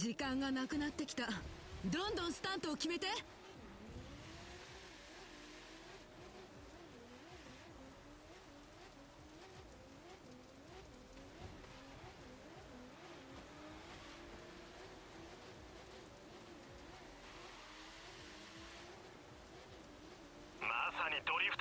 時間がなくなってきた。どんどんスタントを決めて。まさにドリフ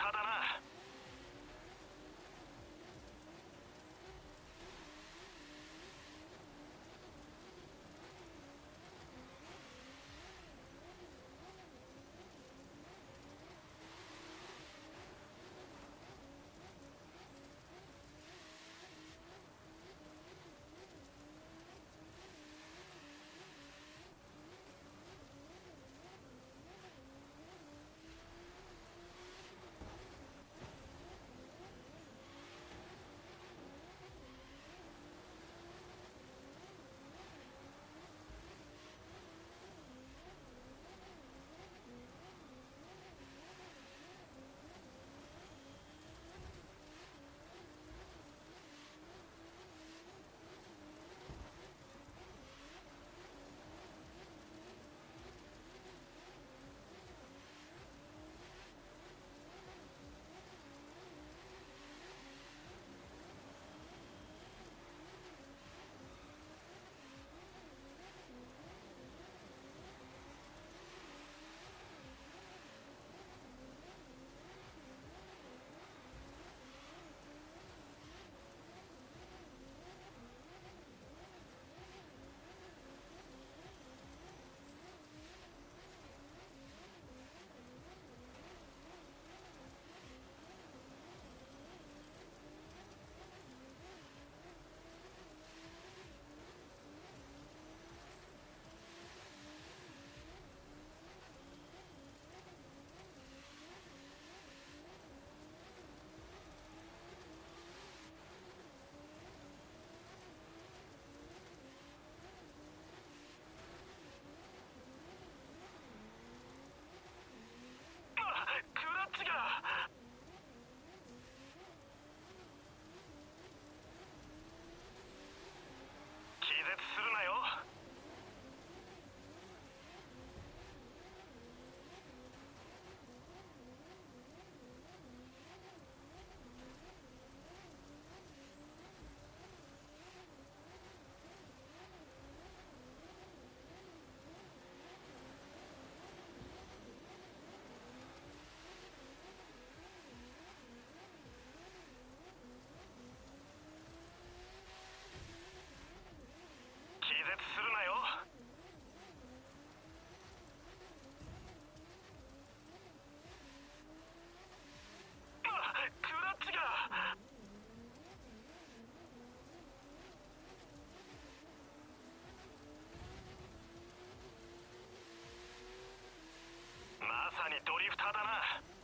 ドリフターだな。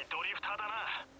にドリフターだな。